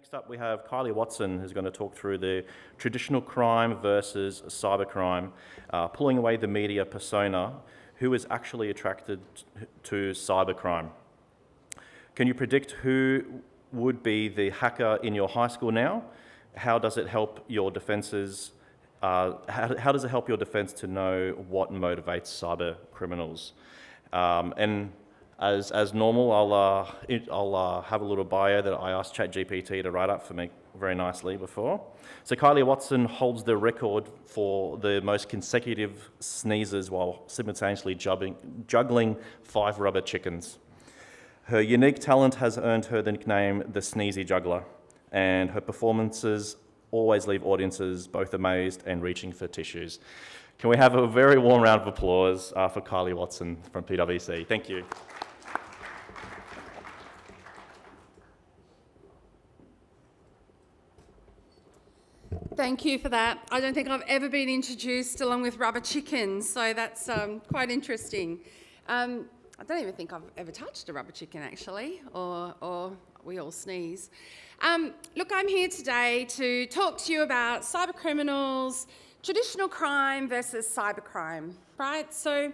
Next up, we have Kylie Watson, who's going to talk through the traditional crime versus cybercrime, uh, pulling away the media persona who is actually attracted to cybercrime. Can you predict who would be the hacker in your high school now? How does it help your defences? Uh, how, how, does it help your defence to know what motivates cyber criminals? Um, and as, as normal, I'll, uh, it, I'll uh, have a little bio that I asked ChatGPT to write up for me very nicely before. So Kylie Watson holds the record for the most consecutive sneezes while simultaneously juggling, juggling five rubber chickens. Her unique talent has earned her the nickname the Sneezy Juggler, and her performances always leave audiences both amazed and reaching for tissues. Can we have a very warm round of applause uh, for Kylie Watson from PwC? Thank you. Thank you for that. I don't think I've ever been introduced along with rubber chickens, so that's um, quite interesting. Um, I don't even think I've ever touched a rubber chicken actually, or, or we all sneeze. Um, look, I'm here today to talk to you about cyber criminals, traditional crime versus cybercrime, right? So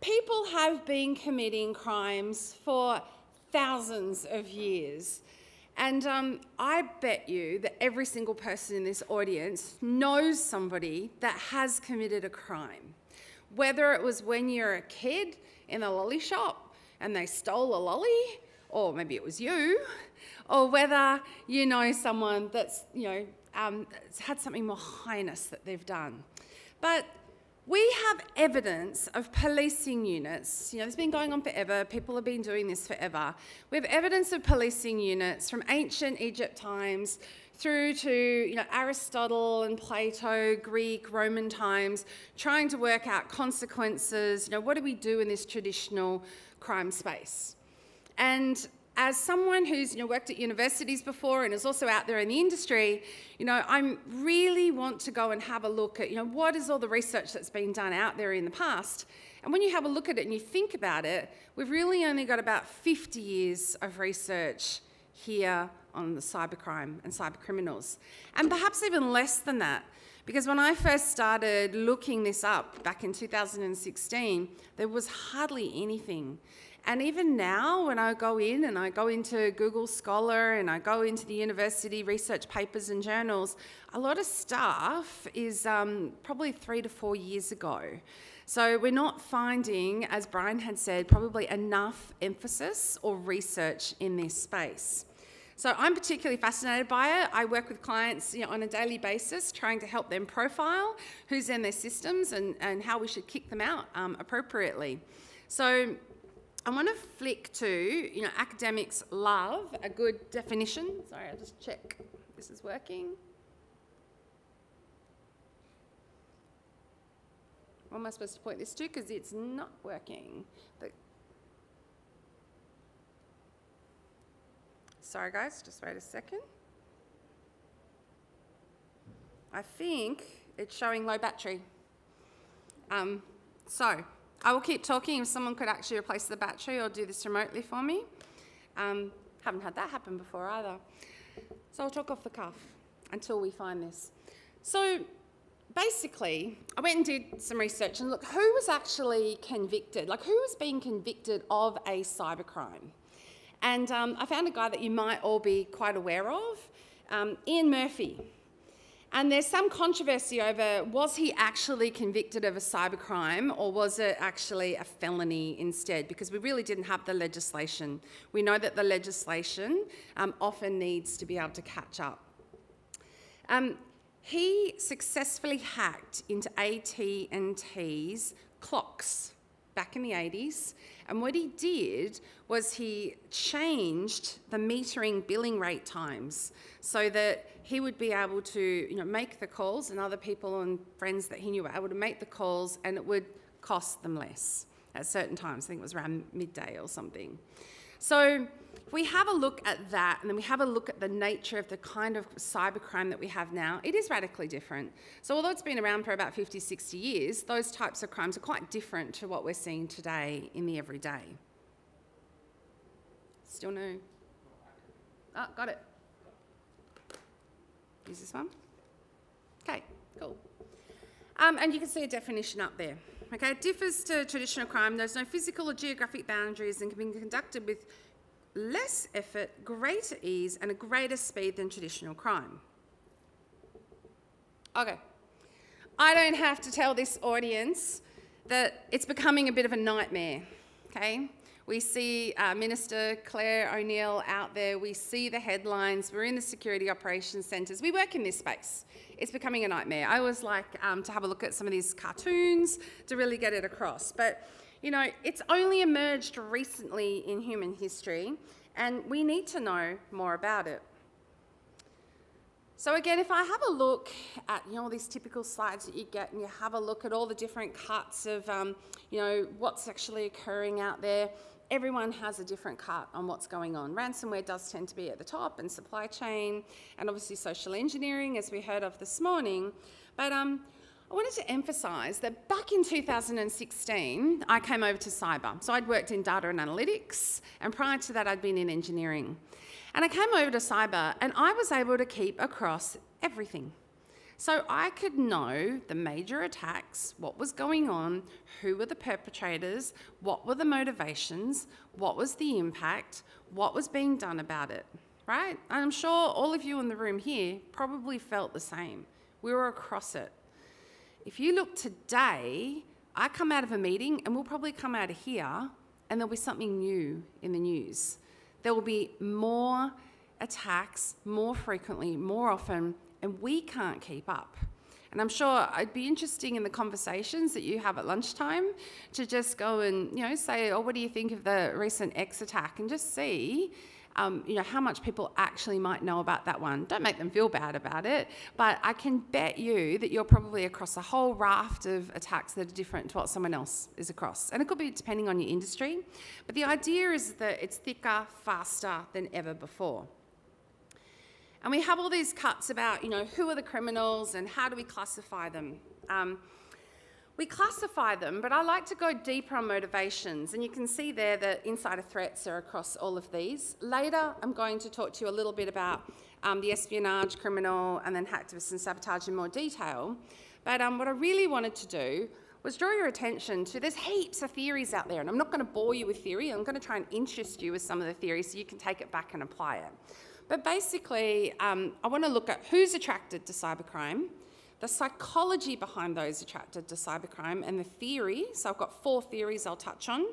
people have been committing crimes for thousands of years. And um, I bet you that every single person in this audience knows somebody that has committed a crime. Whether it was when you're a kid in a lolly shop and they stole a lolly, or maybe it was you, or whether you know someone that's, you know, um, had something more heinous that they've done. But we have evidence of policing units. You know, it's been going on forever. People have been doing this forever. We have evidence of policing units from ancient Egypt times through to you know, Aristotle and Plato, Greek, Roman times, trying to work out consequences. You know, what do we do in this traditional crime space? And as someone who's you know, worked at universities before and is also out there in the industry, you know, I really want to go and have a look at, you know, what is all the research that's been done out there in the past. And when you have a look at it and you think about it, we've really only got about 50 years of research here on the cybercrime and cybercriminals. And perhaps even less than that. Because when I first started looking this up back in 2016, there was hardly anything. And even now, when I go in and I go into Google Scholar and I go into the university research papers and journals, a lot of stuff is um, probably three to four years ago. So we're not finding, as Brian had said, probably enough emphasis or research in this space. So I'm particularly fascinated by it. I work with clients you know, on a daily basis, trying to help them profile who's in their systems and, and how we should kick them out um, appropriately. So I want to flick to, you know, academics love a good definition. Sorry, I'll just check this is working. What am I supposed to point this to? Because it's not working. But Sorry guys, just wait a second. I think it's showing low battery. Um, so, I will keep talking if someone could actually replace the battery or do this remotely for me. Um, haven't had that happen before either. So I'll talk off the cuff until we find this. So basically, I went and did some research and look, who was actually convicted? Like, who was being convicted of a cybercrime? And um, I found a guy that you might all be quite aware of, um, Ian Murphy. And there's some controversy over was he actually convicted of a cybercrime or was it actually a felony instead? Because we really didn't have the legislation. We know that the legislation um, often needs to be able to catch up. Um, he successfully hacked into AT&T's clocks back in the 80s. And what he did was he changed the metering billing rate times so that he would be able to you know, make the calls and other people and friends that he knew were able to make the calls and it would cost them less at certain times. I think it was around midday or something. So if we have a look at that and then we have a look at the nature of the kind of cybercrime that we have now, it is radically different. So although it's been around for about 50, 60 years, those types of crimes are quite different to what we're seeing today in the everyday. Still new. Oh, got it. use this one. Okay, cool. Um, and you can see a definition up there. Okay, it differs to traditional crime. There's no physical or geographic boundaries and can be conducted with less effort, greater ease, and a greater speed than traditional crime. Okay, I don't have to tell this audience that it's becoming a bit of a nightmare. Okay, we see uh, Minister Clare O'Neil out there. We see the headlines. We're in the security operations centres. We work in this space. It's becoming a nightmare. I always like um, to have a look at some of these cartoons to really get it across. But, you know, it's only emerged recently in human history, and we need to know more about it. So again, if I have a look at you know all these typical slides that you get, and you have a look at all the different cuts of um, you know what's actually occurring out there, everyone has a different cut on what's going on. Ransomware does tend to be at the top, and supply chain, and obviously social engineering, as we heard of this morning. But um, I wanted to emphasise that back in 2016, I came over to cyber. So I'd worked in data and analytics, and prior to that, I'd been in engineering. And I came over to cyber, and I was able to keep across everything. So I could know the major attacks, what was going on, who were the perpetrators, what were the motivations, what was the impact, what was being done about it, right? And I'm sure all of you in the room here probably felt the same. We were across it. If you look today, I come out of a meeting and we'll probably come out of here and there'll be something new in the news. There will be more attacks more frequently, more often, and we can't keep up. And I'm sure it'd be interesting in the conversations that you have at lunchtime to just go and, you know, say, oh, what do you think of the recent X attack? And just see, um, you know, how much people actually might know about that one. Don't make them feel bad about it, but I can bet you that you're probably across a whole raft of attacks that are different to what someone else is across. And it could be depending on your industry, but the idea is that it's thicker, faster than ever before. And we have all these cuts about, you know, who are the criminals and how do we classify them. Um, we classify them, but I like to go deeper on motivations. And you can see there that insider threats are across all of these. Later, I'm going to talk to you a little bit about um, the espionage, criminal, and then hacktivists and sabotage in more detail. But um, what I really wanted to do was draw your attention to there's heaps of theories out there, and I'm not going to bore you with theory. I'm going to try and interest you with some of the theories so you can take it back and apply it. But basically, um, I want to look at who's attracted to cybercrime, the psychology behind those attracted to cybercrime, and the theory. So I've got four theories I'll touch on.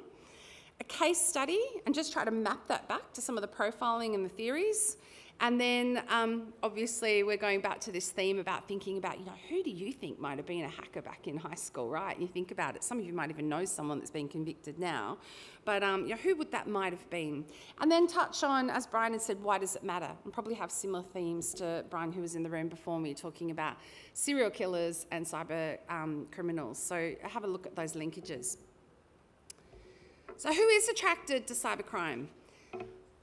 A case study, and just try to map that back to some of the profiling and the theories. And then um, obviously we're going back to this theme about thinking about, you know, who do you think might have been a hacker back in high school, right? You think about it, some of you might even know someone that's been convicted now, but um, you know, who would that might have been? And then touch on, as Brian had said, why does it matter? And probably have similar themes to Brian, who was in the room before me, talking about serial killers and cyber um, criminals. So have a look at those linkages. So who is attracted to cybercrime?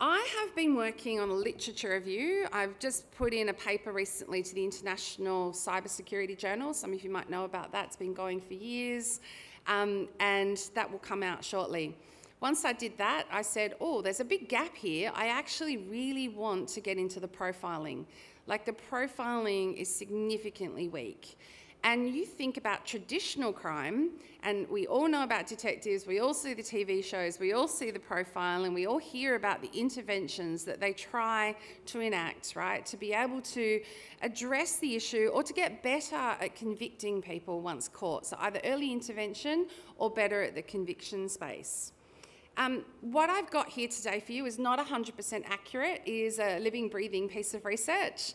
I have been working on a literature review. I've just put in a paper recently to the International Cybersecurity Journal. Some of you might know about that. It's been going for years, um, and that will come out shortly. Once I did that, I said, oh, there's a big gap here. I actually really want to get into the profiling. Like the profiling is significantly weak and you think about traditional crime, and we all know about detectives, we all see the TV shows, we all see the profile, and we all hear about the interventions that they try to enact, right, to be able to address the issue or to get better at convicting people once caught. So either early intervention or better at the conviction space. Um, what I've got here today for you is not 100% accurate, it is a living, breathing piece of research.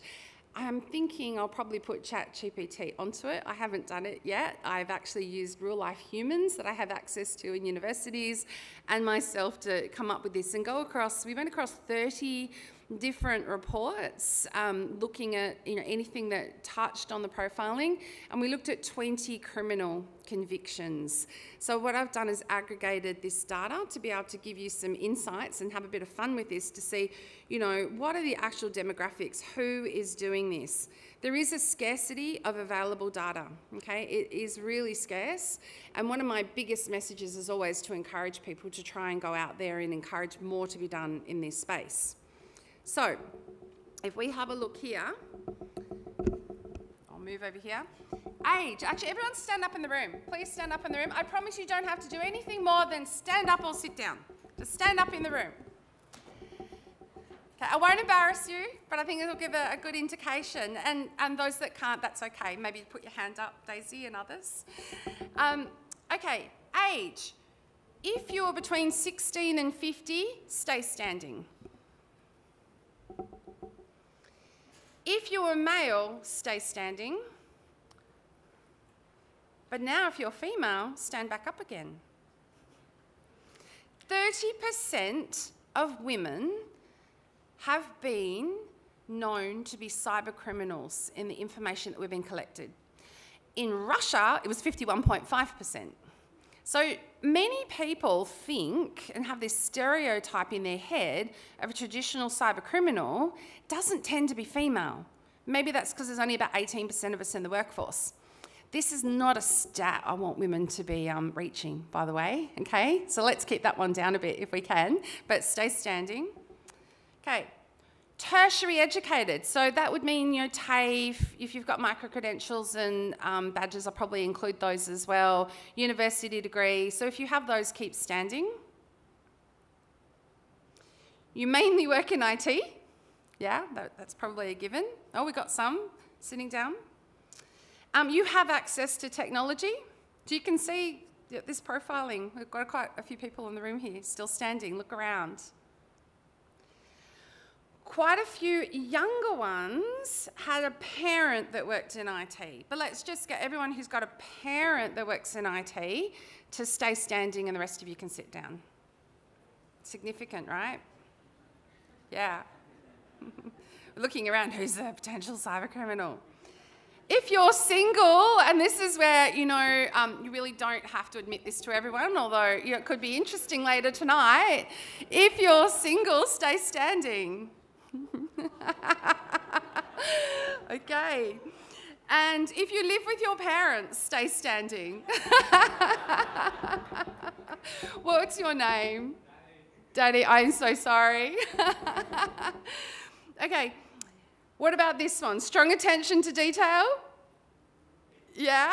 I'm thinking I'll probably put ChatGPT onto it. I haven't done it yet. I've actually used real life humans that I have access to in universities and myself to come up with this and go across. We went across 30 different reports um, looking at you know anything that touched on the profiling, and we looked at 20 criminal convictions. So what I've done is aggregated this data to be able to give you some insights and have a bit of fun with this to see, you know, what are the actual demographics? Who is doing this? There is a scarcity of available data, okay? It is really scarce. And one of my biggest messages is always to encourage people to try and go out there and encourage more to be done in this space. So, if we have a look here, I'll move over here. Age. Actually, everyone stand up in the room. Please stand up in the room. I promise you don't have to do anything more than stand up or sit down. Just stand up in the room. Okay, I won't embarrass you, but I think it'll give a, a, good indication. And, and those that can't, that's okay. Maybe put your hand up, Daisy and others. Um, okay, age. If you're between 16 and 50, stay standing. If you're a male, stay standing. But now, if you're female, stand back up again. 30% of women have been known to be cyber criminals in the information that we've been collected. In Russia, it was 51.5%. So many people think and have this stereotype in their head of a traditional cyber criminal doesn't tend to be female. Maybe that's because there's only about 18% of us in the workforce. This is not a stat I want women to be um, reaching, by the way, okay? So let's keep that one down a bit if we can, but stay standing. Okay, tertiary educated. So that would mean, you TAFE, if you've got micro credentials and um, badges, I'll probably include those as well. University degree. So if you have those, keep standing. You mainly work in IT. Yeah, that, that's probably a given. Oh, we got some sitting down. Um, you have access to technology. So you can see this profiling. We've got quite a few people in the room here still standing. Look around quite a few younger ones had a parent that worked in IT. But let's just get everyone who's got a parent that works in IT to stay standing and the rest of you can sit down. Significant, right? Yeah. Looking around, who's a potential cyber criminal? If you're single, and this is where, you know, um, you really don't have to admit this to everyone, although you know, it could be interesting later tonight. If you're single, stay standing. okay. And if you live with your parents, stay standing. What's your name? Daddy, I'm so sorry. okay. What about this one? Strong attention to detail? Yeah?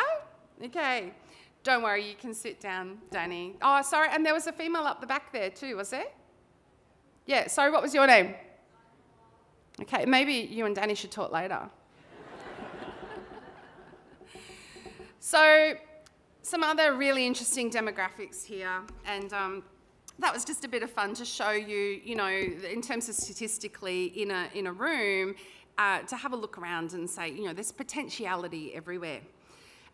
Okay. Don't worry, you can sit down, Danny. Oh, sorry, and there was a female up the back there too, was there? Yeah, sorry, what was your name? Okay, maybe you and Danny should talk later. so, some other really interesting demographics here, and um, that was just a bit of fun to show you, you know, in terms of statistically in a, in a room, uh, to have a look around and say, you know, there's potentiality everywhere.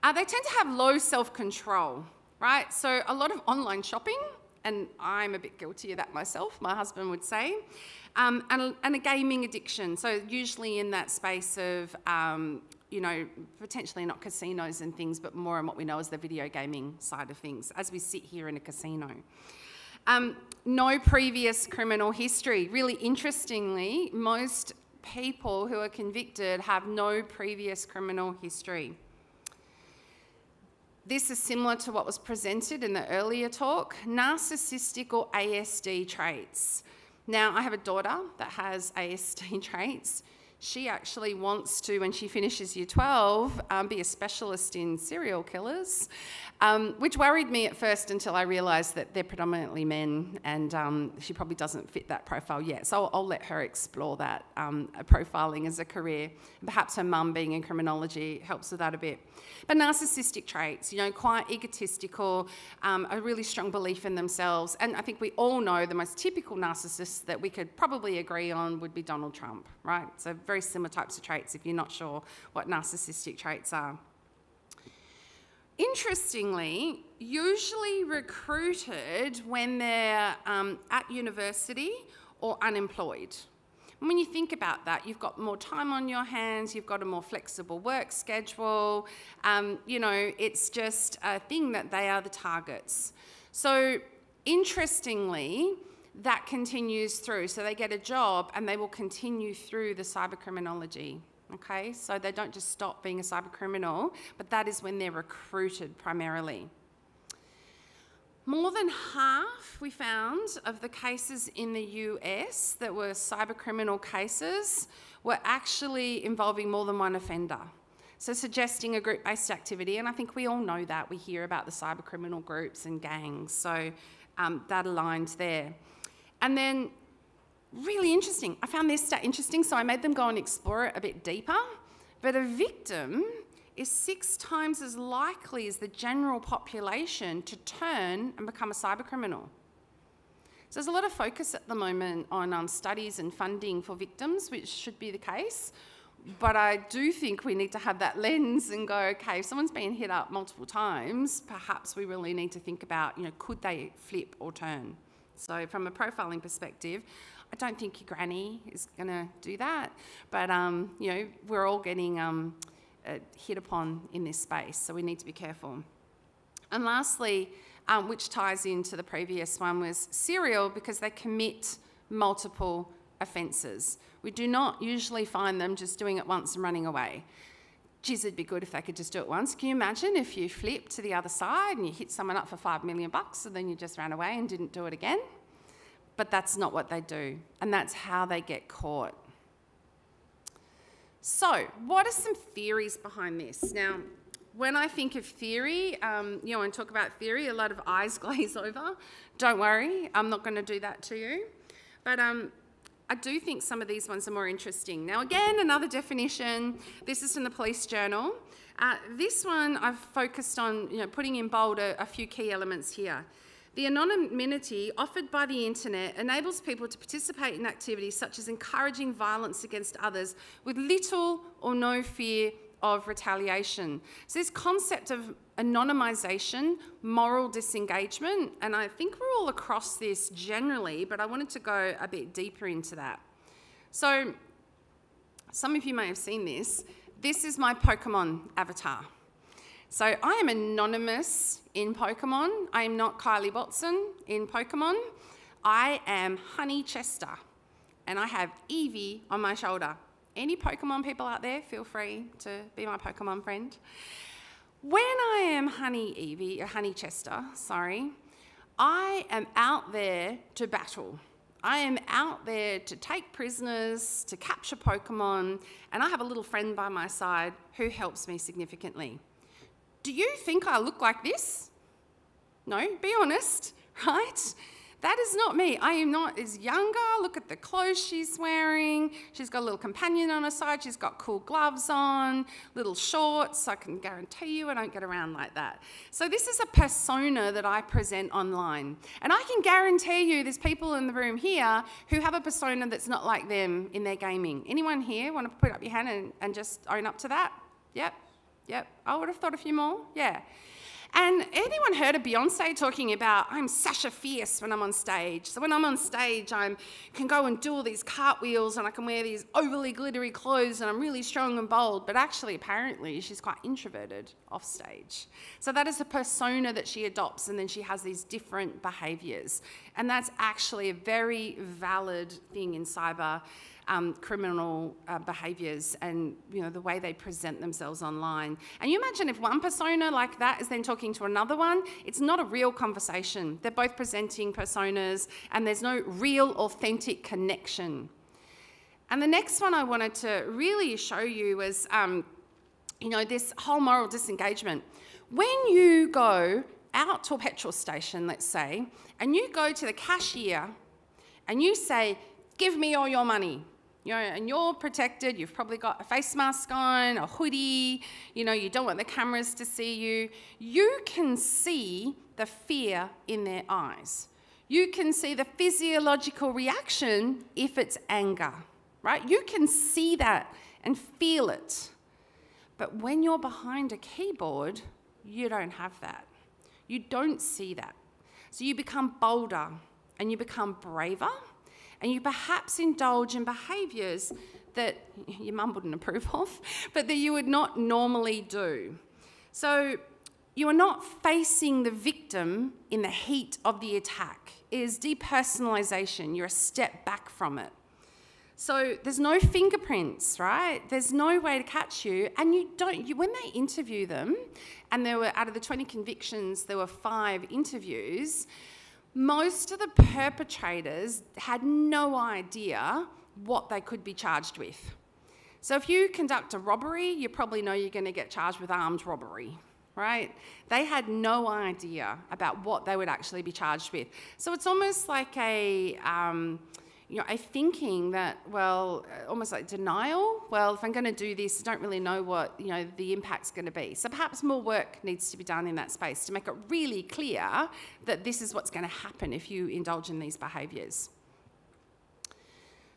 Uh, they tend to have low self control, right? So, a lot of online shopping, and I'm a bit guilty of that myself, my husband would say um, and, a, and, a, gaming addiction. So usually in that space of, um, you know, potentially not casinos and things, but more on what we know as the video gaming side of things, as we sit here in a casino. Um, no previous criminal history. Really interestingly, most people who are convicted have no previous criminal history. This is similar to what was presented in the earlier talk narcissistic or ASD traits. Now, I have a daughter that has ASD traits. She actually wants to, when she finishes year 12, um, be a specialist in serial killers, um, which worried me at first until I realised that they're predominantly men and um, she probably doesn't fit that profile yet. So I'll, I'll let her explore that um, profiling as a career. Perhaps her mum being in criminology helps with that a bit. But narcissistic traits, you know, quite egotistical, um, a really strong belief in themselves. And I think we all know the most typical narcissist that we could probably agree on would be Donald Trump, right? So very similar types of traits if you're not sure what narcissistic traits are. Interestingly, usually recruited when they're um, at university or unemployed. And when you think about that, you've got more time on your hands, you've got a more flexible work schedule. Um, you know, it's just a thing that they are the targets. So, interestingly, that continues through. So, they get a job and they will continue through the cyber criminology. Okay, so they don't just stop being a cyber criminal, but that is when they're recruited primarily. More than half, we found, of the cases in the US that were cyber criminal cases were actually involving more than one offender. So, suggesting a group based activity, and I think we all know that. We hear about the cyber criminal groups and gangs, so um, that aligns there. And then, really interesting, I found this stat interesting, so I made them go and explore it a bit deeper. But a victim is six times as likely as the general population to turn and become a cyber criminal. So there's a lot of focus at the moment on um, studies and funding for victims, which should be the case. But I do think we need to have that lens and go, okay, if someone's been hit up multiple times, perhaps we really need to think about, you know, could they flip or turn? So from a profiling perspective, I don't think your granny is going to do that. But, um, you know, we're all getting um, uh, hit upon in this space, so we need to be careful. And lastly, um, which ties into the previous one, was serial because they commit multiple offences. We do not usually find them just doing it once and running away. Geez, it'd be good if they could just do it once. Can you imagine if you flipped to the other side and you hit someone up for five million bucks and then you just ran away and didn't do it again? But that's not what they do, and that's how they get caught. So, what are some theories behind this? Now, when I think of theory, um, you know, and talk about theory, a lot of eyes glaze over. Don't worry, I'm not going to do that to you. But um, I do think some of these ones are more interesting. Now, again, another definition. This is from the Police Journal. Uh, this one I've focused on, you know, putting in bold a, a few key elements here. The anonymity offered by the internet enables people to participate in activities such as encouraging violence against others with little or no fear of retaliation. So, this concept of anonymisation, moral disengagement, and I think we're all across this generally, but I wanted to go a bit deeper into that. So, some of you may have seen this. This is my Pokemon avatar. So I am anonymous in Pokemon. I am not Kylie Watson in Pokemon. I am Honey Chester, and I have Eevee on my shoulder. Any Pokemon people out there, feel free to be my Pokemon friend. When I am Honey Eevee, or uh, Honey Chester, sorry, I am out there to battle. I am out there to take prisoners, to capture Pokemon, and I have a little friend by my side who helps me significantly. Do you think I look like this? No, be honest, right? That is not me. I am not as younger. Look at the clothes she's wearing. She's got a little companion on her side. She's got cool gloves on, little shorts. I can guarantee you I don't get around like that. So, this is a persona that I present online. And I can guarantee you there's people in the room here who have a persona that's not like them in their gaming. Anyone here want to put up your hand and, and just own up to that? Yep, yep. I would have thought a few more. Yeah. And anyone heard of Beyonce talking about, I'm Sasha Fierce when I'm on stage? So when I'm on stage, I can go and do all these cartwheels and I can wear these overly glittery clothes and I'm really strong and bold. But actually, apparently, she's quite introverted off stage. So that is a persona that she adopts and then she has these different behaviors. And that's actually a very valid thing in cyber um, criminal uh, behaviours and you know the way they present themselves online. And you imagine if one persona like that is then talking to another one, it's not a real conversation. They're both presenting personas, and there's no real, authentic connection. And the next one I wanted to really show you was, um, you know, this whole moral disengagement. When you go out to a petrol station, let's say, and you go to the cashier and you say, Give me all your money you know, and you're protected. You've probably got a face mask on, a hoodie, you know, you don't want the cameras to see you. You can see the fear in their eyes. You can see the physiological reaction if it's anger, right? You can see that and feel it. But when you're behind a keyboard, you don't have that. You don't see that. So you become bolder and you become braver and you perhaps indulge in behaviours that your mum wouldn't approve of, but that you would not normally do. So you are not facing the victim in the heat of the attack. It is depersonalisation. You're a step back from it. So there's no fingerprints, right? There's no way to catch you, and you don't. You, when they interview them, and there were out of the 20 convictions, there were five interviews most of the perpetrators had no idea what they could be charged with. So if you conduct a robbery, you probably know you're going to get charged with armed robbery, right? They had no idea about what they would actually be charged with. So it's almost like a, um, you know, a thinking that, well, uh, almost like denial. Well, if I'm going to do this, I don't really know what, you know, the impact's going to be. So perhaps more work needs to be done in that space to make it really clear that this is what's going to happen if you indulge in these behaviours.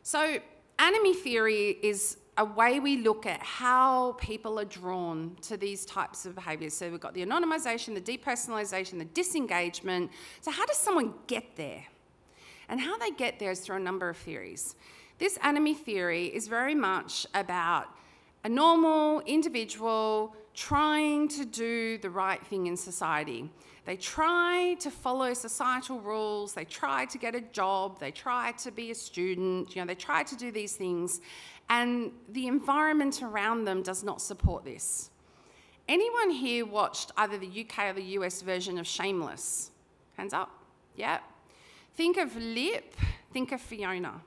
So anomie theory is a way we look at how people are drawn to these types of behaviours. So we've got the anonymisation, the depersonalisation, the disengagement. So how does someone get there? And how they get there is through a number of theories. This anomie theory is very much about a normal individual trying to do the right thing in society. They try to follow societal rules, they try to get a job, they try to be a student, you know, they try to do these things, and the environment around them does not support this. Anyone here watched either the UK or the US version of Shameless? Hands up? Yeah. Think of Lip, think of Fiona.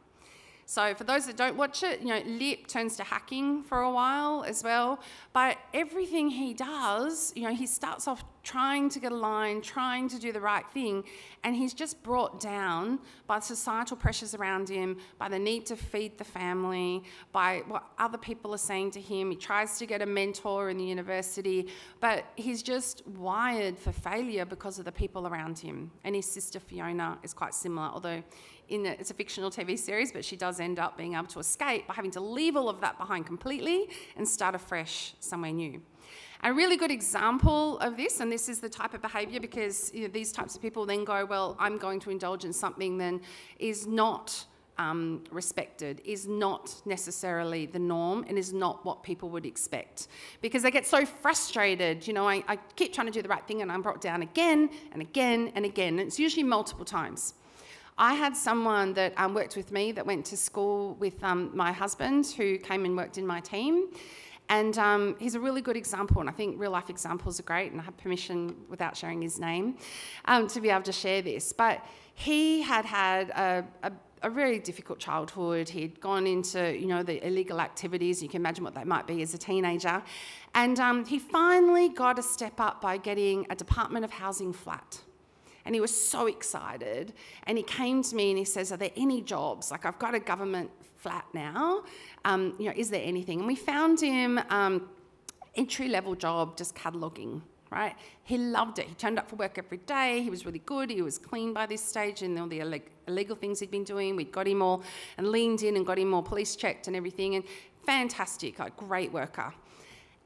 So for those that don't watch it, you know, Lip turns to hacking for a while as well. But everything he does, you know, he starts off trying to get a line, trying to do the right thing, and he's just brought down by societal pressures around him, by the need to feed the family, by what other people are saying to him. He tries to get a mentor in the university, but he's just wired for failure because of the people around him. And his sister Fiona is quite similar, although in a, it's a fictional TV series, but she does end up being able to escape by having to leave all of that behind completely and start afresh somewhere new. A really good example of this, and this is the type of behaviour because you know, these types of people then go, well, I'm going to indulge in something then is not um, respected, is not necessarily the norm, and is not what people would expect. Because they get so frustrated, you know, I, I keep trying to do the right thing and I'm brought down again and again and again. And it's usually multiple times. I had someone that um, worked with me that went to school with um, my husband who came and worked in my team. And um, he's a really good example, and I think real life examples are great, and I have permission without sharing his name um, to be able to share this. But he had had a, a a very difficult childhood. He'd gone into, you know, the illegal activities. You can imagine what that might be as a teenager. And um, he finally got a step up by getting a Department of Housing flat and he was so excited. And he came to me and he says, Are there any jobs? Like, I've got a government flat now. Um, you know, is there anything? And we found him um, entry level job just cataloguing. Right? He loved it. He turned up for work every day. He was really good. He was clean by this stage and all the illegal things he'd been doing. We'd got him all and leaned in and got him all police checked and everything. And fantastic, like great worker.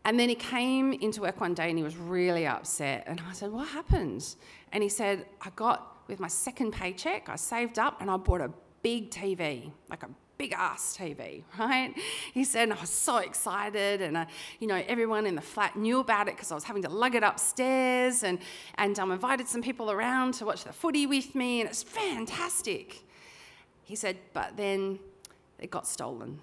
And then he came into work one day and he was really upset. And I said, What happened? And he said, I got with my second paycheck, I saved up and I bought a big TV, like a big ass TV, right? He said, I was so excited, and uh, you know, everyone in the flat knew about it because I was having to lug it upstairs, and and um, invited some people around to watch the footy with me, and it's fantastic. He said, but then it got stolen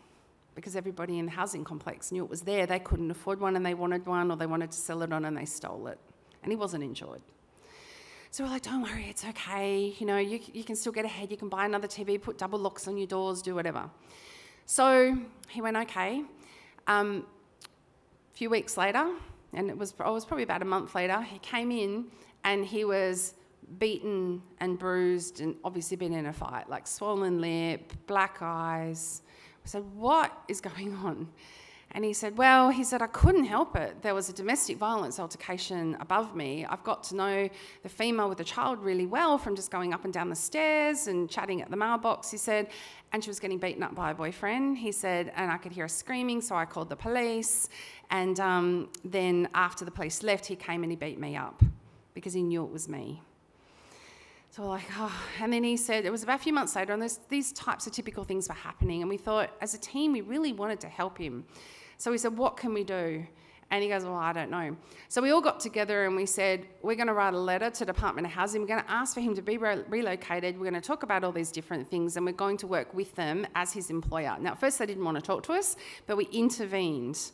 because everybody in the housing complex knew it was there. They couldn't afford one and they wanted one or they wanted to sell it on and they stole it. And he wasn't enjoyed. So we're like, don't worry, it's okay. You know, you, you can still get ahead. You can buy another TV, put double locks on your doors, do whatever. So he went, okay. Um, a few weeks later, and it was, it was probably about a month later, he came in and he was beaten and bruised and obviously been in a fight, like swollen lip, black eyes, said, What is going on? And he said, Well, he said, I couldn't help it. There was a domestic violence altercation above me. I've got to know the female with the child really well from just going up and down the stairs and chatting at the mailbox, he said. And she was getting beaten up by a boyfriend, he said. And I could hear her screaming, so I called the police. And um, then after the police left, he came and he beat me up because he knew it was me. So we're like, oh. And then he said, it was about a few months later, and this, these types of typical things were happening. And we thought, as a team, we really wanted to help him. So we said, what can we do? And he goes, well, I don't know. So we all got together and we said, we're going to write a letter to Department of Housing. We're going to ask for him to be re- relocated. We're going to talk about all these different things and we're going to work with them as his employer. Now, at first they didn't want to talk to us, but we intervened.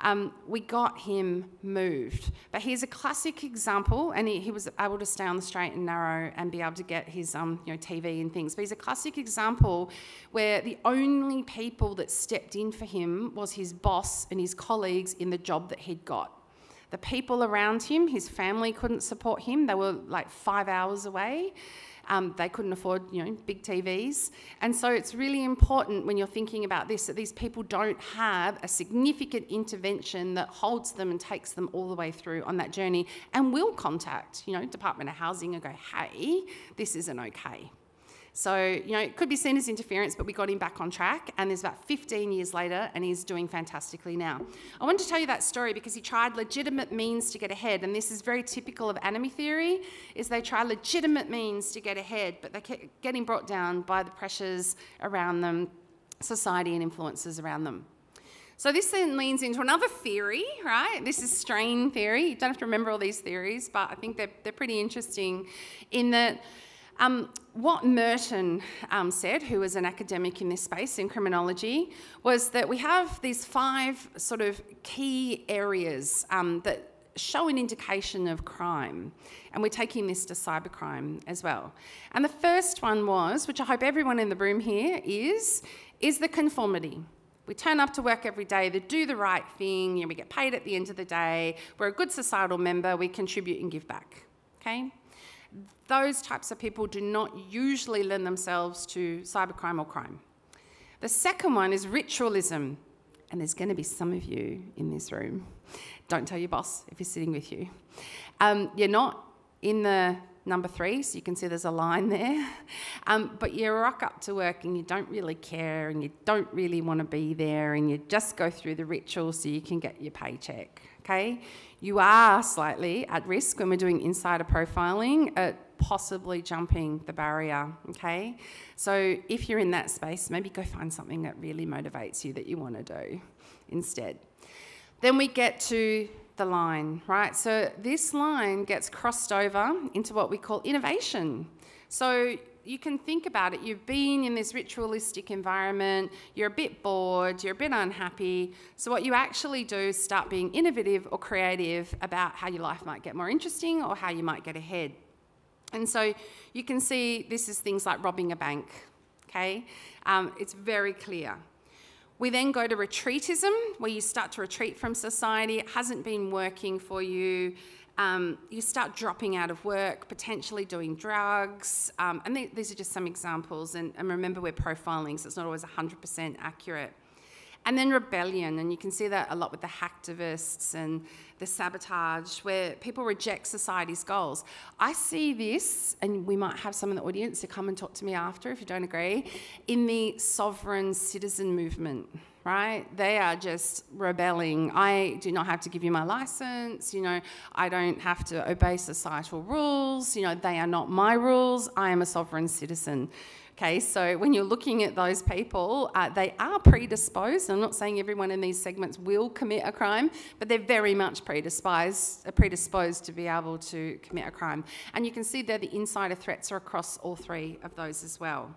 Um, we got him moved. But he's a classic example, and he, he, was able to stay on the straight and narrow and be able to get his um, you know, TV and things. But he's a classic example where the only people that stepped in for him was his boss and his colleagues in the job that he'd got. The people around him, his family couldn't support him. They were like five hours away. Um, they couldn't afford, you know, big TVs. And so it's really important when you're thinking about this that these people don't have a significant intervention that holds them and takes them all the way through on that journey and will contact, you know, Department of Housing and go, hey, this isn't okay. So, you know, it could be seen as interference, but we got him back on track, and there's about 15 years later, and he's doing fantastically now. I wanted to tell you that story because he tried legitimate means to get ahead, and this is very typical of anomie theory, is they try legitimate means to get ahead, but they're getting brought down by the pressures around them, society and influences around them. So this then leans into another theory, right? This is strain theory. You don't have to remember all these theories, but I think they're, they're pretty interesting in that um, what Merton um, said, who was an academic in this space in criminology, was that we have these five sort of key areas um, that show an indication of crime. And we're taking this to cybercrime as well. And the first one was, which I hope everyone in the room here is, is the conformity. We turn up to work every day, they do the right thing, you know, we get paid at the end of the day, we're a good societal member, we contribute and give back. Okay? Those types of people do not usually lend themselves to cybercrime or crime. The second one is ritualism. And there's going to be some of you in this room. Don't tell your boss if he's sitting with you. Um, you're not in the number three, so you can see there's a line there. Um, but you rock up to work and you don't really care and you don't really want to be there and you just go through the ritual so you can get your paycheck. Okay? You are slightly at risk when we're doing insider profiling at possibly jumping the barrier. Okay? So if you're in that space, maybe go find something that really motivates you that you want to do instead. Then we get to the line, right? So this line gets crossed over into what we call innovation. So you can think about it. You've been in this ritualistic environment, you're a bit bored, you're a bit unhappy. So, what you actually do is start being innovative or creative about how your life might get more interesting or how you might get ahead. And so, you can see this is things like robbing a bank, okay? Um, it's very clear. We then go to retreatism, where you start to retreat from society. It hasn't been working for you. Um, you start dropping out of work, potentially doing drugs. Um, and th these are just some examples. And, and remember, we're profiling, so it's not always 100% accurate. And then rebellion, and you can see that a lot with the hacktivists and the sabotage, where people reject society's goals. I see this, and we might have some in the audience to come and talk to me after if you don't agree, in the sovereign citizen movement right? They are just rebelling. I do not have to give you my license, you know, I don't have to obey societal rules, you know, they are not my rules. I am a sovereign citizen. Okay, so when you're looking at those people, uh, they are predisposed. I'm not saying everyone in these segments will commit a crime, but they're very much predisposed, uh, predisposed to be able to commit a crime. And you can see there the insider threats are across all three of those as well.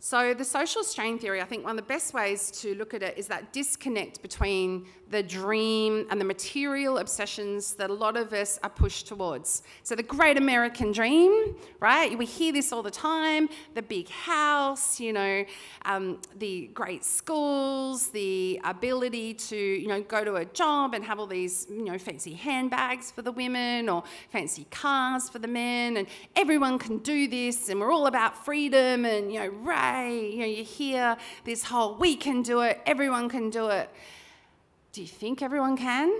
So, the social strain theory, I think one of the best ways to look at it is that disconnect between the dream and the material obsessions that a lot of us are pushed towards. So, the great American dream, right? We hear this all the time the big house, you know, um, the great schools, the ability to, you know, go to a job and have all these, you know, fancy handbags for the women or fancy cars for the men, and everyone can do this, and we're all about freedom and, you know, right you know, you hear this whole, we can do it, everyone can do it. Do you think everyone can?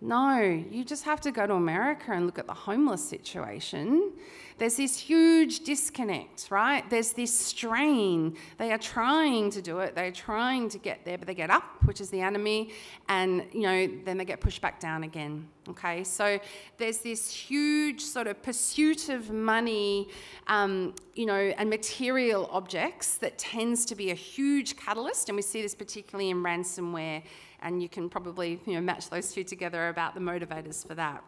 No, you just have to go to America and look at the homeless situation. There's this huge disconnect, right? There's this strain. They are trying to do it, they're trying to get there, but they get up, which is the enemy, and you know, then they get pushed back down again. Okay, so there's this huge sort of pursuit of money, um, you know, and material objects that tends to be a huge catalyst, and we see this particularly in ransomware, and you can probably you know match those two together about the motivators for that.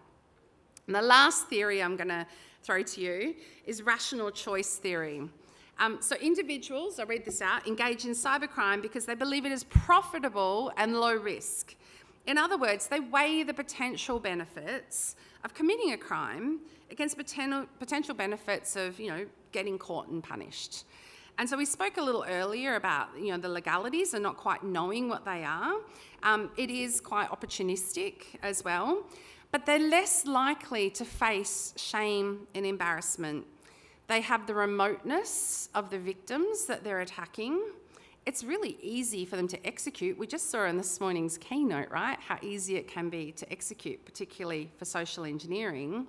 And the last theory I'm going to throw to you is rational choice theory. Um, so individuals, I'll read this out, engage in cybercrime because they believe it is profitable and low risk. In other words, they weigh the potential benefits of committing a crime against potential, potential benefits of, you know, getting caught and punished. And so we spoke a little earlier about, you know, the legalities and not quite knowing what they are. Um, it is quite opportunistic as well, but they're less likely to face shame and embarrassment. They have the remoteness of the victims that they're attacking it's really easy for them to execute. We just saw in this morning's keynote, right, how easy it can be to execute, particularly for social engineering.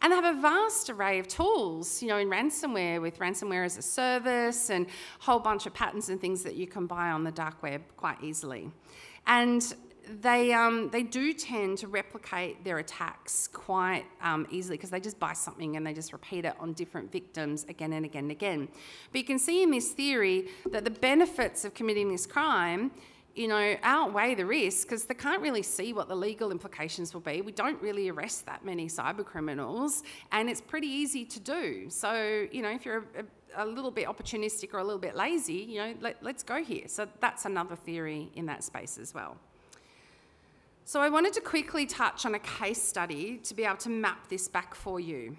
And they have a vast array of tools, you know, in ransomware with ransomware as a service and a whole bunch of patterns and things that you can buy on the dark web quite easily. And they, um, they do tend to replicate their attacks quite um, easily because they just buy something and they just repeat it on different victims again and again and again. But you can see in this theory that the benefits of committing this crime you know, outweigh the risk because they can't really see what the legal implications will be. We don't really arrest that many cyber criminals, and it's pretty easy to do. So, you know, if you're a, a little bit opportunistic or a little bit lazy, you know, let, let's go here. So that's another theory in that space as well. So I wanted to quickly touch on a case study to be able to map this back for you.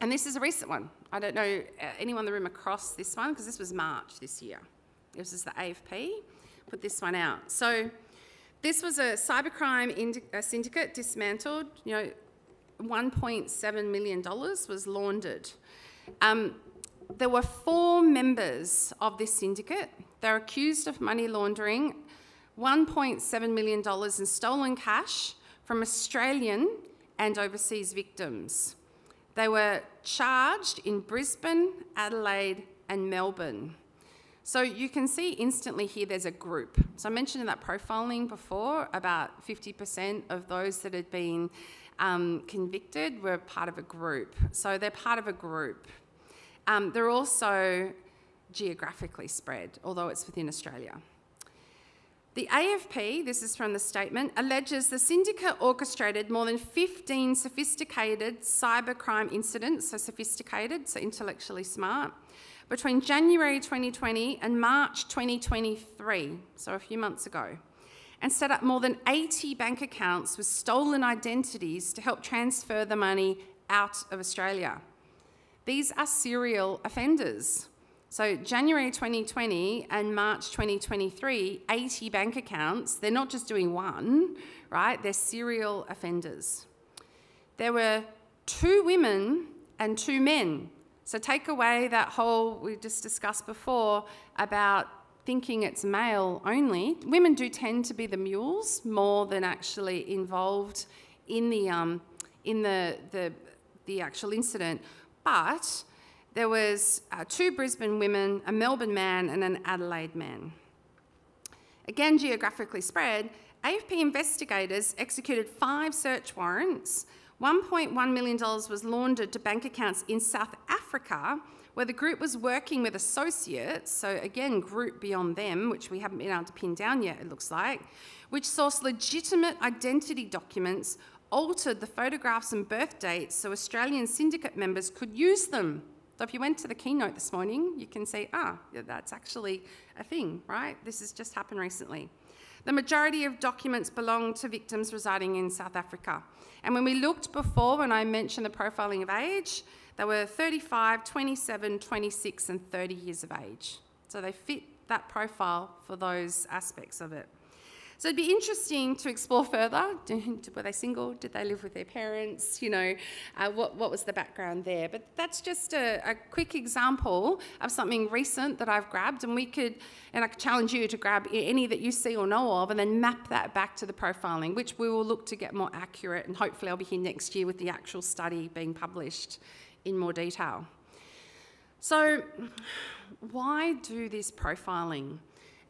And this is a recent one. I don't know uh, anyone in the room across this one because this was March this year. This is the AFP, put this one out. So this was a cybercrime syndicate dismantled, you know, $1.7 million was laundered. Um, there were four members of this syndicate. They're accused of money laundering $1.7 million in stolen cash from Australian and overseas victims. They were charged in Brisbane, Adelaide, and Melbourne. So you can see instantly here there's a group. So I mentioned in that profiling before about 50% of those that had been um, convicted were part of a group. So they're part of a group. Um, they're also geographically spread, although it's within Australia. The AFP, this is from the statement, alleges the syndicate orchestrated more than 15 sophisticated cybercrime incidents, so sophisticated, so intellectually smart, between January 2020 and March 2023, so a few months ago, and set up more than 80 bank accounts with stolen identities to help transfer the money out of Australia. These are serial offenders. So January 2020 and March 2023, 80 bank accounts. They're not just doing one, right? They're serial offenders. There were two women and two men. So take away that whole we just discussed before about thinking it's male only. Women do tend to be the mules more than actually involved in the um, in the, the the actual incident, but there was uh, two Brisbane women, a Melbourne man and an Adelaide man. Again, geographically spread, AFP investigators executed five search warrants. $1.1 million was laundered to bank accounts in South Africa, where the group was working with associates, so again, group beyond them, which we haven't been able to pin down yet, it looks like, which sourced legitimate identity documents, altered the photographs and birth dates so Australian syndicate members could use them. So if you went to the keynote this morning, you can see, ah, that's actually a thing, right? This has just happened recently. The majority of documents belong to victims residing in South Africa. And when we looked before, when I mentioned the profiling of age, they were 35, 27, 26, and 30 years of age. So they fit that profile for those aspects of it. So it'd be interesting to explore further. Were they single? Did they live with their parents? You know, uh, what, what was the background there? But that's just a, a, quick example of something recent that I've grabbed, and we could, and I challenge you to grab any that you see or know of, and then map that back to the profiling, which we will look to get more accurate, and hopefully I'll be here next year with the actual study being published in more detail. So, why do this profiling?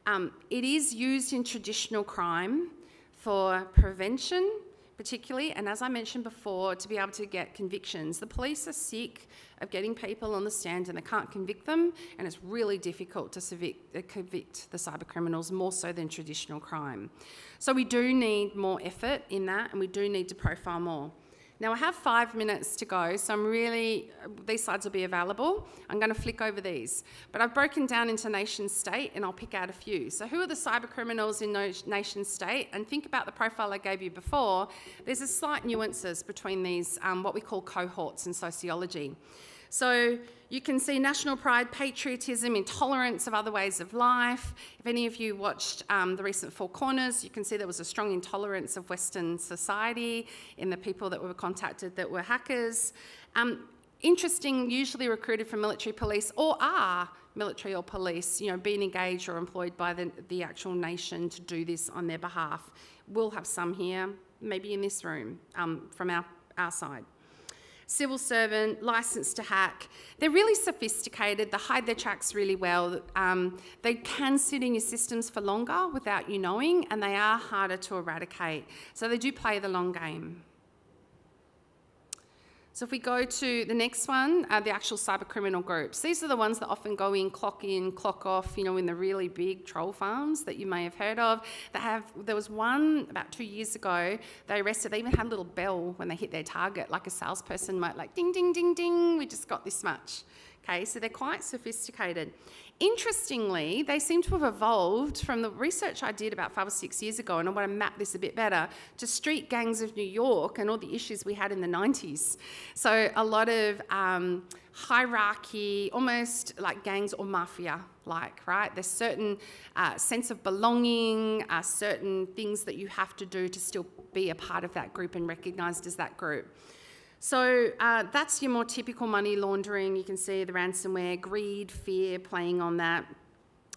Um, it is used in traditional crime for prevention, particularly, and as I mentioned before, to be able to get convictions. The police are sick of getting people on the stand and they can't convict them, and it's really difficult to uh, convict the cyber criminals more so than traditional crime. So we do need more effort in that, and we do need to profile more. Now I have five minutes to go, so I'm really, these slides will be available. I'm going to flick over these. But I've broken down into nation state and I'll pick out a few. So who are the cyber criminals in nation state? And think about the profile I gave you before. There's a slight nuances between these, um, what we call cohorts in sociology. So you can see national pride, patriotism, intolerance of other ways of life. If any of you watched um, the recent Four Corners, you can see there was a strong intolerance of Western society in the people that were contacted that were hackers. Um, interesting, usually recruited from military police or are military or police, you know, being engaged or employed by the, the actual nation to do this on their behalf. We'll have some here, maybe in this room, um, from our, our side civil servant, licensed to hack. They're really sophisticated, they hide their tracks really well. Um, they can sit in your systems for longer without you knowing, and they are harder to eradicate. So they do play the long game. So if we go to the next one, uh, the actual cyber criminal groups. These are the ones that often go in, clock in, clock off, you know, in the really big troll farms that you may have heard of. They have, there was one about two years ago, they arrested, they even had a little bell when they hit their target, like a salesperson might like, ding, ding, ding, ding, we just got this much. Okay, so they're quite sophisticated. Interestingly, they seem to have evolved from the research I did about five or six years ago, and I want to map this a bit better, to street gangs of New York and all the issues we had in the 90s. So, a lot of um, hierarchy, almost like gangs or mafia like, right? There's certain uh, sense of belonging, uh, certain things that you have to do to still be a part of that group and recognised as that group. So uh, that's your more typical money laundering. You can see the ransomware, greed, fear playing on that.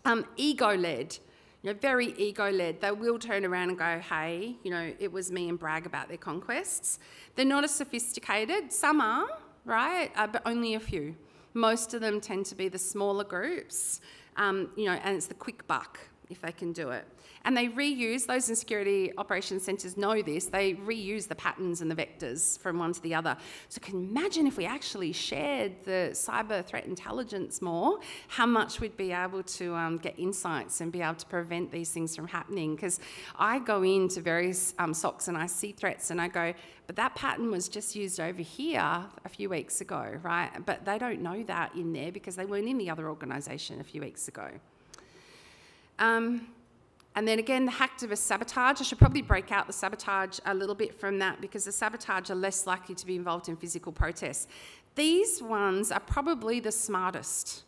Um, ego-led, you know, very ego-led. They will turn around and go, hey, you know, it was me and brag about their conquests. They're not as sophisticated. Some are, right, uh, but only a few. Most of them tend to be the smaller groups, um, you know, and it's the quick buck if they can do it. And they reuse, those in security operations centres know this, they reuse the patterns and the vectors from one to the other. So can you imagine if we actually shared the cyber threat intelligence more, how much we'd be able to um, get insights and be able to prevent these things from happening. Because I go into various um, SOCs and I see threats and I go, but that pattern was just used over here a few weeks ago, right? But they don't know that in there because they weren't in the other organisation a few weeks ago. Um, and then again, the hacktivist sabotage. I should probably break out the sabotage a little bit from that because the sabotage are less likely to be involved in physical protests. These ones are probably the smartest.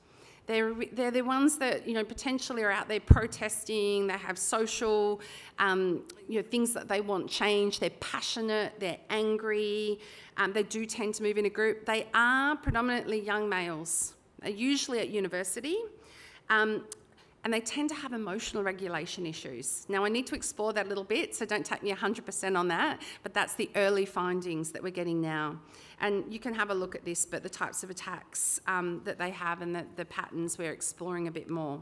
They're, they're the ones that you know potentially are out there protesting. They have social um, you know, things that they want change. They're passionate. They're angry. Um, they do tend to move in a group. They are predominantly young males, usually at university. Um, and they tend to have emotional regulation issues. Now, I need to explore that a little bit, so don't take me 100% on that, but that's the early findings that we're getting now. And you can have a look at this, but the types of attacks um, that they have and the, the patterns we're exploring a bit more.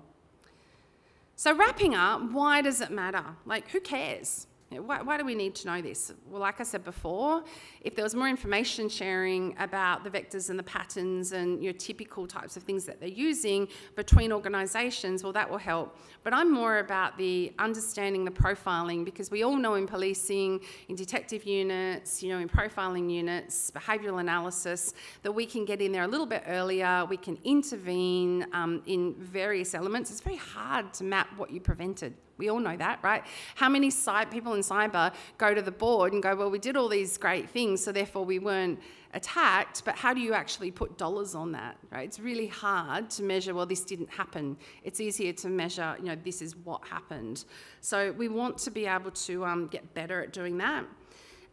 So, wrapping up, why does it matter? Like, who cares? Why, why, do we need to know this? Well, like I said before, if there was more information sharing about the vectors and the patterns and your typical types of things that they're using between organisations, well, that will help. But I'm more about the understanding the profiling because we all know in policing, in detective units, you know, in profiling units, behavioural analysis, that we can get in there a little bit earlier, we can intervene um, in various elements. It's very hard to map what you prevented we all know that, right? How many people in cyber go to the board and go, well, we did all these great things, so therefore we weren't attacked, but how do you actually put dollars on that, right? It's really hard to measure, well, this didn't happen. It's easier to measure, you know, this is what happened. So we want to be able to um, get better at doing that.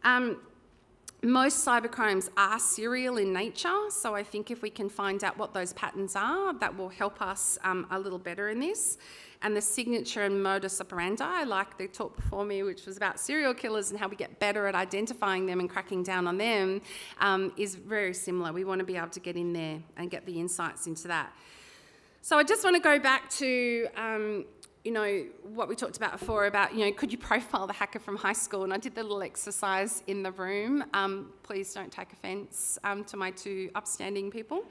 Um, most cybercrimes are serial in nature, so I think if we can find out what those patterns are, that will help us um, a little better in this and the signature and modus operandi, like the talk before me, which was about serial killers and how we get better at identifying them and cracking down on them, um, is very similar. We want to be able to get in there and get the insights into that. So I just want to go back to um, you know, what we talked about before about, you know, could you profile the hacker from high school? And I did the little exercise in the room. Um, please don't take offence um, to my two upstanding people.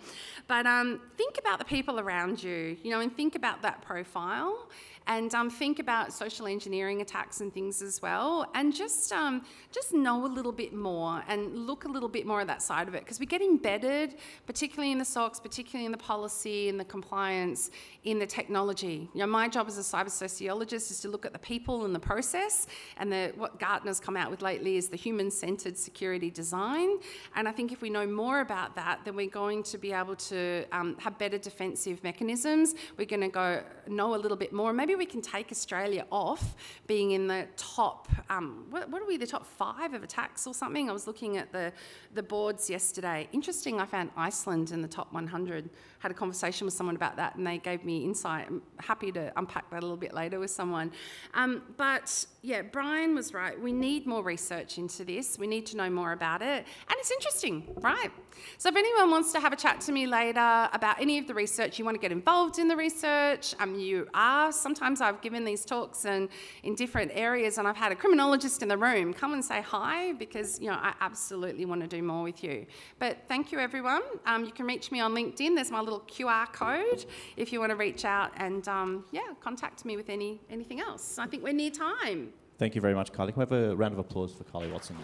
But um, think about the people around you, you know, and think about that profile and um, think about social engineering attacks and things as well, and just um, just know a little bit more and look a little bit more at that side of it because we get embedded, particularly in the SOCs, particularly in the policy, in the compliance, in the technology. You know, my job as a cyber sociologist is to look at the people and the process, and the, what Gartner's come out with lately is the human-centered security design. And I think if we know more about that, then we're going to be able to um, have better defensive mechanisms. We're going to go know a little bit more. Maybe we can take Australia off being in the top. Um, what, what are we? The top five of attacks or something? I was looking at the the boards yesterday. Interesting. I found Iceland in the top 100. Had a conversation with someone about that, and they gave me insight. I'm happy to unpack that a little bit later with someone. Um, but yeah, Brian was right. We need more research into this. We need to know more about it, and it's interesting, right? So if anyone wants to have a chat to me later about any of the research, you want to get involved in the research, um, you are. Sometimes I've given these talks and in different areas, and I've had a criminologist in the room come and say hi because you know I absolutely want to do more with you. But thank you, everyone. Um, you can reach me on LinkedIn. There's my little QR code if you want to reach out and um, yeah, contact me with any anything else. I think we're near time. Thank you very much, Kylie. Can we have a round of applause for Kylie Watson?